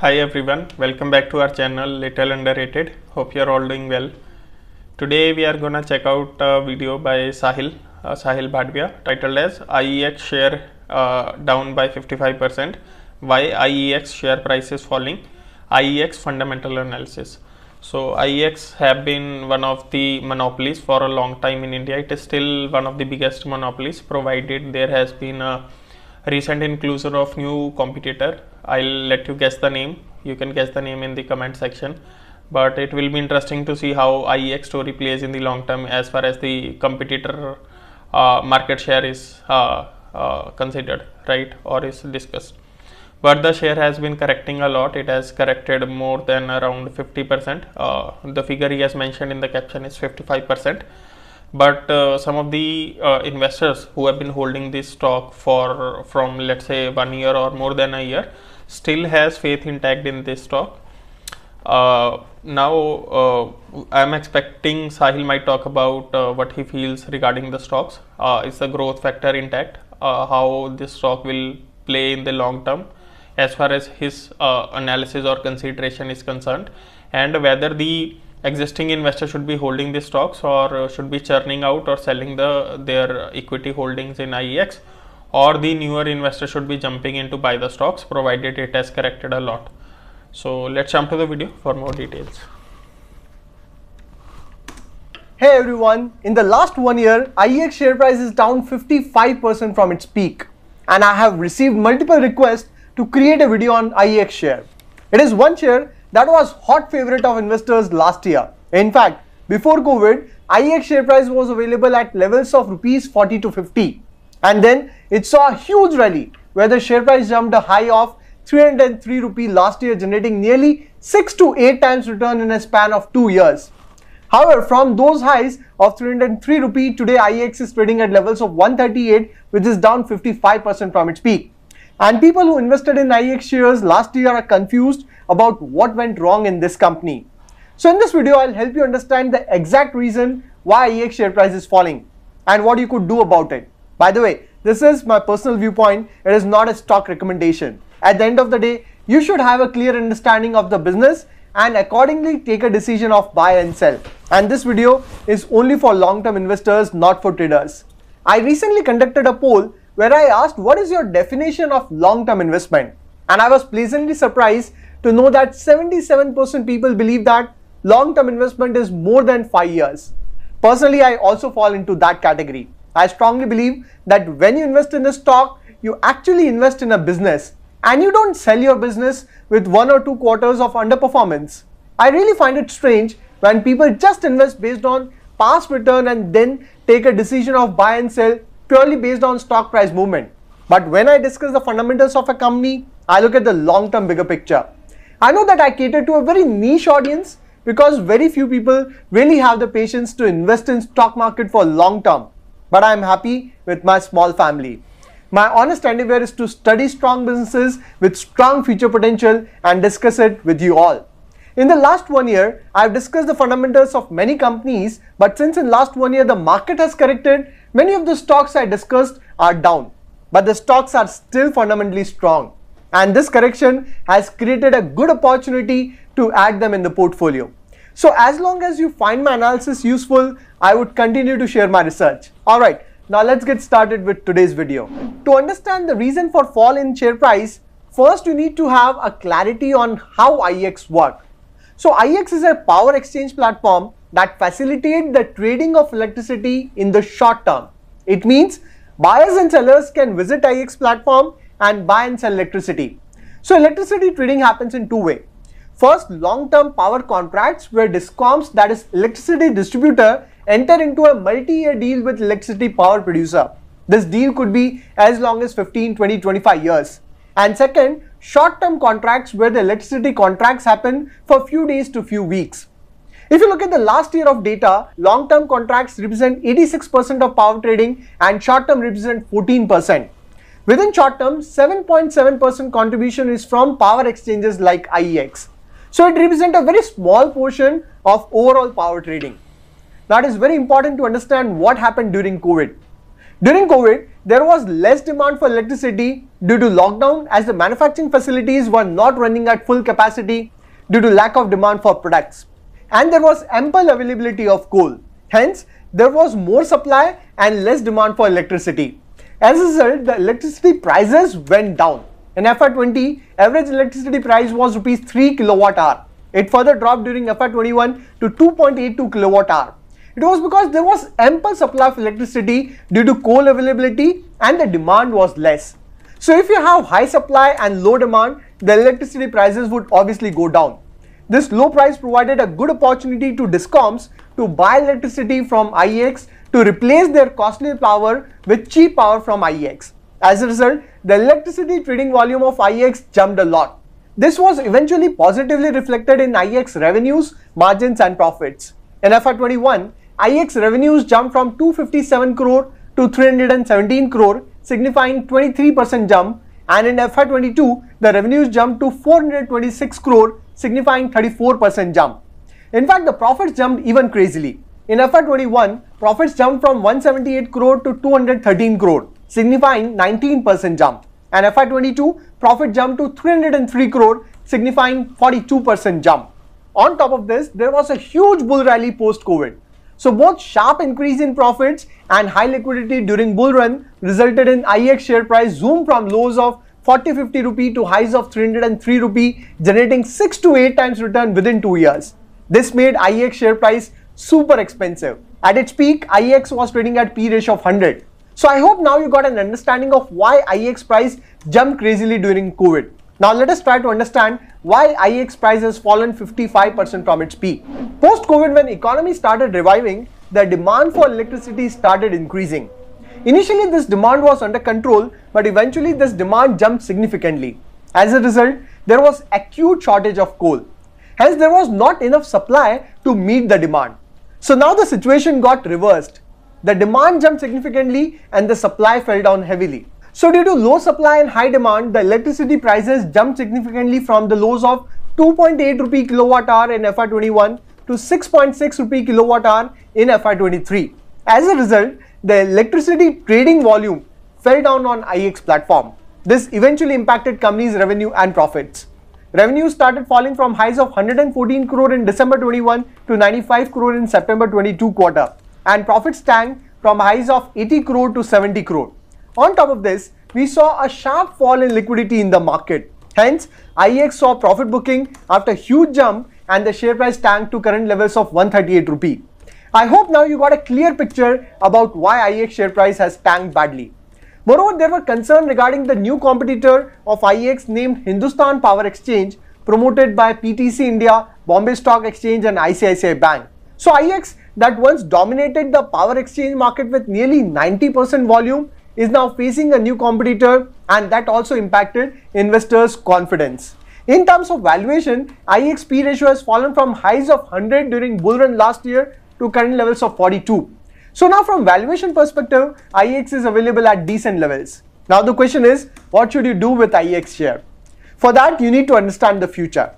Hi everyone, welcome back to our channel Little Underrated. Hope you are all doing well. Today we are gonna check out a video by Sahil, uh, Sahil Bhadviya, titled as IEX share uh, down by 55%. Why IEX share price is falling? IEX fundamental analysis. So IEX have been one of the monopolies for a long time in India. It is still one of the biggest monopolies, provided there has been a recent inclusion of new competitor i'll let you guess the name. You can guess the name in the comment section. But it will be interesting to see how iex story plays in the long term as far as the competitor uh, market share is uh, uh, considered right or is discussed. But the share has been correcting a lot. It has corrected more than around 50 percent. Uh, the figure he has mentioned in the caption is 55 percent. But uh, some of the uh, investors who have been holding this stock for from let's say one year or more than a year still has faith intact in this stock uh, now uh, i'm expecting sahil might talk about uh, what he feels regarding the stocks. Uh, is the growth factor intact? How this stock will play in the long term as far as his analysis or consideration is concerned? And whether the existing investors should be holding the stocks or uh, should be churning out or selling the their equity holdings in IEX or the newer investor should be jumping in to buy the stocks provided it has corrected a lot. So let's jump to the video for more details. Hey everyone, in the last one year, IEX share price is down 55% from its peak and I have received multiple requests to create a video on IEX share. It is one share that was hot favorite of investors last year. In fact, before COVID, IEX share price was available at levels of rupees 40 to 50. And then it saw a huge rally where the share price jumped a high of 303 rupee last year generating nearly 6 to 8 times return in a span of 2 years. However, from those highs of 303 rupee, today IEX is trading at levels of 138 which is down 55% from its peak. And people who invested in IEX shares last year are confused about what went wrong in this company. So in this video, I'll help you understand the exact reason why IEX share price is falling and what you could do about it. By the way, this is my personal viewpoint. It is not a stock recommendation. At the end of the day, you should have a clear understanding of the business and accordingly take a decision of buy and sell. And this video is only for long-term investors, not for traders. I recently conducted a poll where I asked what is your definition of long-term investment? And I was pleasantly surprised to know that 77% people believe that long-term investment is more than 5 years. Personally, I also fall into that category. I strongly believe that when you invest in a stock, you actually invest in a business and you don't sell your business with one or two quarters of underperformance. I really find it strange when people just invest based on past return and then take a decision of buy and sell purely based on stock price movement. But when I discuss the fundamentals of a company, I look at the long term bigger picture. I know that I cater to a very niche audience because very few people really have the patience to invest in stock market for long term. But I am happy with my small family. My honest endeavor is to study strong businesses with strong future potential and discuss it with you all. In the last one year, I have discussed the fundamentals of many companies, but since in last one year the market has corrected, many of the stocks I discussed are down. But the stocks are still fundamentally strong and this correction has created a good opportunity to add them in the portfolio. So as long as you find my analysis useful, I would continue to share my research. Alright, now let's get started with today's video. To understand the reason for fall in share price, first you need to have a clarity on how IEX work. So IEX is a power exchange platform that facilitates the trading of electricity in the short term. It means buyers and sellers can visit IEX platform and buy and sell electricity. So electricity trading happens in two ways. First, long-term power contracts where discoms, that is electricity distributor, enter into a multi-year deal with electricity power producer. This deal could be as long as 15, 20, 25 years. And second, short-term contracts where the electricity contracts happen for few days to few weeks. If you look at the last year of data, long-term contracts represent 86% of power trading and short-term represent 14%. Within short term, 7.7% contribution is from power exchanges like IEX. So it represents a very small portion of overall power trading. Now it is very important to understand what happened during COVID. During COVID, there was less demand for electricity due to lockdown as the manufacturing facilities were not running at full capacity due to lack of demand for products. And there was ample availability of coal. Hence, there was more supply and less demand for electricity. As a result, the electricity prices went down. In FY20, average electricity price was rupees 3 kilowatt hour. It further dropped during FY21 to 2.82 kilowatt hour. It was because there was ample supply of electricity due to coal availability and the demand was less. So if you have high supply and low demand, the electricity prices would obviously go down. This low price provided a good opportunity to discoms to buy electricity from IEX to replace their costly power with cheap power from IEX. As a result, the electricity trading volume of IEX jumped a lot. This was eventually positively reflected in IEX revenues, margins and profits. In FY21, IEX revenues jumped from 257 crore to 317 crore, signifying 23% jump, and in FY22, the revenues jumped to 426 crore, signifying 34% jump. In fact, the profits jumped even crazily. In FY21, profits jumped from 178 crore to 213 crore, signifying 19% jump. And FY22, profit jumped to 303 crore, signifying 42% jump. On top of this, there was a huge bull rally post-COVID. So both sharp increase in profits and high liquidity during bull run resulted in IEX share price zoom from lows of 40-50 rupee to highs of 303 rupee generating 6 to 8 times return within 2 years. This made IEX share price super expensive. At its peak, IEX was trading at P ratio of 100. So I hope now you got an understanding of why IEX price jumped crazily during COVID. Now let us try to understand why IEX price has fallen 55% from its peak. Post-COVID when economy started reviving, the demand for electricity started increasing. Initially this demand was under control but eventually this demand jumped significantly. As a result, there was acute shortage of coal. Hence there was not enough supply to meet the demand. So now the situation got reversed. The demand jumped significantly and the supply fell down heavily. So due to low supply and high demand, the electricity prices jumped significantly from the lows of 2.8 rupee kilowatt hour in FY21 to 6.6 rupee kilowatt hour in FY23. As a result, the electricity trading volume fell down on IEX platform. This eventually impacted company's revenue and profits. Revenue started falling from highs of 114 crore in December 21 to 95 crore in September 22 quarter and profits tanked from highs of 80 crore to 70 crore. On top of this, we saw a sharp fall in liquidity in the market. Hence, IEX saw profit booking after huge jump and the share price tanked to current levels of 138 rupee. I hope now you got a clear picture about why IEX share price has tanked badly. Moreover, there were concerns regarding the new competitor of IEX named Hindustan Power Exchange promoted by PTC India, Bombay Stock Exchange and ICICI Bank. So IEX that once dominated the power exchange market with nearly 90% volume is now facing a new competitor and that also impacted investors' confidence. In terms of valuation, IEX ratio has fallen from highs of 100 during bull run last year to current levels of 42. So now from valuation perspective, IEX is available at decent levels. Now the question is, what should you do with IEX share? For that, you need to understand the future.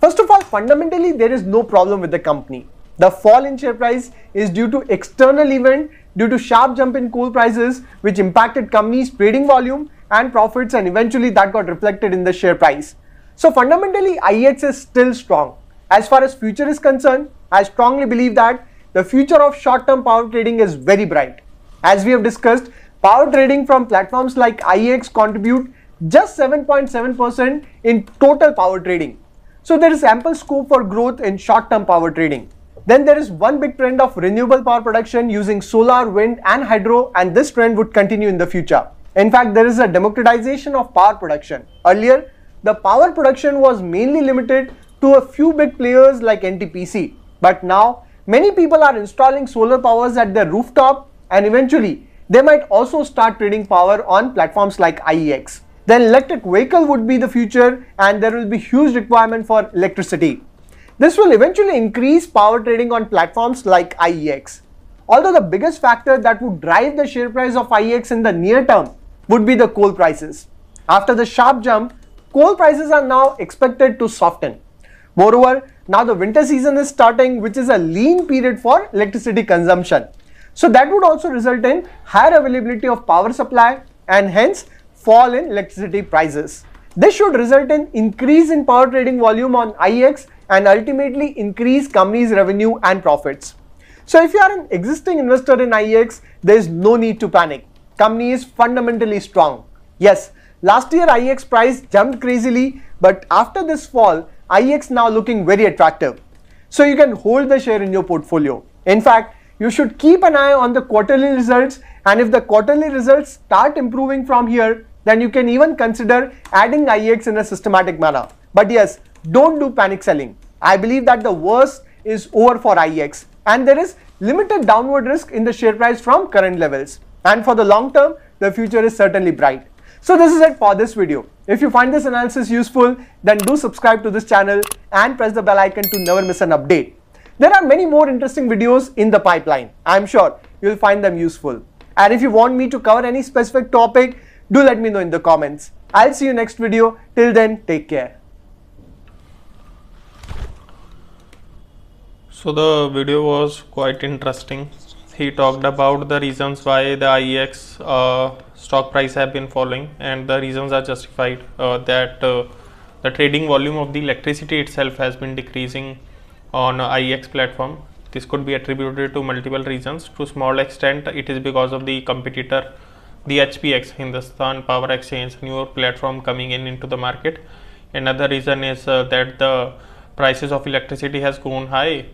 First of all, fundamentally, there is no problem with the company. The fall in share price is due to external event due to sharp jump in coal prices which impacted companies trading volume and profits and eventually that got reflected in the share price. So fundamentally IEX is still strong. As far as future is concerned, I strongly believe that the future of short-term power trading is very bright. As we have discussed, power trading from platforms like IEX contribute just 7.7% in total power trading. So there is ample scope for growth in short-term power trading. Then there is one big trend of renewable power production using solar, wind and hydro and this trend would continue in the future. In fact, there is a democratization of power production. Earlier, the power production was mainly limited to a few big players like NTPC. But now, many people are installing solar powers at their rooftop and eventually, they might also start trading power on platforms like IEX. Then electric vehicle would be the future and there will be huge requirement for electricity. This will eventually increase power trading on platforms like IEX. Although the biggest factor that would drive the share price of IEX in the near term would be the coal prices. After the sharp jump, coal prices are now expected to soften. Moreover, now the winter season is starting which is a lean period for electricity consumption. So that would also result in higher availability of power supply and hence fall in electricity prices. This should result in increase in power trading volume on IEX and ultimately increase company's revenue and profits. So if you are an existing investor in IEX, there is no need to panic. Company is fundamentally strong. Yes, last year IEX price jumped crazily, but after this fall, IEX now looking very attractive. So you can hold the share in your portfolio. In fact, you should keep an eye on the quarterly results and if the quarterly results start improving from here, then you can even consider adding IEX in a systematic manner. But yes, don't do panic selling. I believe that the worst is over for IEX and there is limited downward risk in the share price from current levels. And for the long term, the future is certainly bright. So this is it for this video. If you find this analysis useful, then do subscribe to this channel and press the bell icon to never miss an update. There are many more interesting videos in the pipeline. I'm sure you'll find them useful. And if you want me to cover any specific topic, do let me know in the comments. I'll see you next video. Till then, take care. So the video was quite interesting. He talked about the reasons why the IEX uh, stock price have been falling and the reasons are justified uh, that uh, the trading volume of the electricity itself has been decreasing on IEX platform. This could be attributed to multiple reasons. To small extent, it is because of the competitor, the HPX, Hindustan Power Exchange, newer platform coming in into the market. Another reason is uh, that the prices of electricity has gone high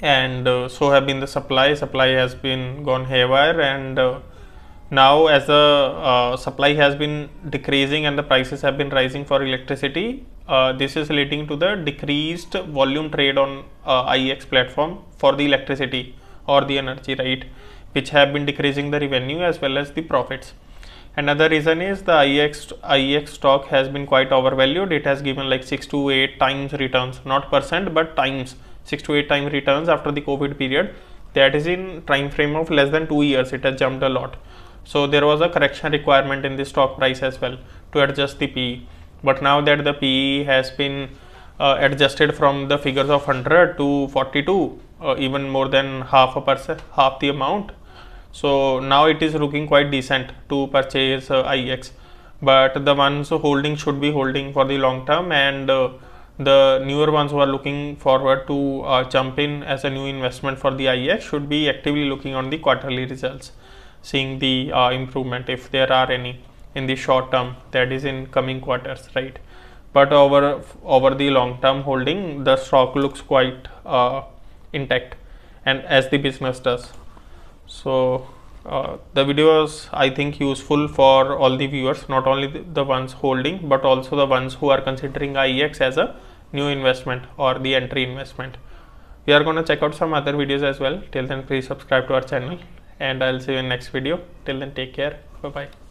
and uh, so have been the supply. Supply has been gone haywire and uh, now as the uh, supply has been decreasing and the prices have been rising for electricity uh, this is leading to the decreased volume trade on uh, IEX platform for the electricity or the energy right which have been decreasing the revenue as well as the profits. Another reason is the IEX IEX stock has been quite overvalued. It has given like 6 to 8 times returns not percent but times 6 to 8 time returns after the covid period. That is in time frame of less than 2 years. It has jumped a lot. So there was a correction requirement in the stock price as well to adjust the PE but now that the PE has been uh, adjusted from the figures of 100 to 42 uh, even more than half a percent half the amount. So now it is looking quite decent to purchase uh, IEX but the ones holding should be holding for the long term and uh, the newer ones who are looking forward to uh, jump in as a new investment for the IEX should be actively looking on the quarterly results seeing the uh, improvement if there are any in the short term that is in coming quarters right? But over over the long term holding the stock looks quite uh, intact and as the business does. So uh, the video is i think useful for all the viewers not only the, the ones holding but also the ones who are considering iex as a new investment or the entry investment. We are going to check out some other videos as well. Till then please subscribe to our channel and i'll see you in next video. Till then take care. Bye bye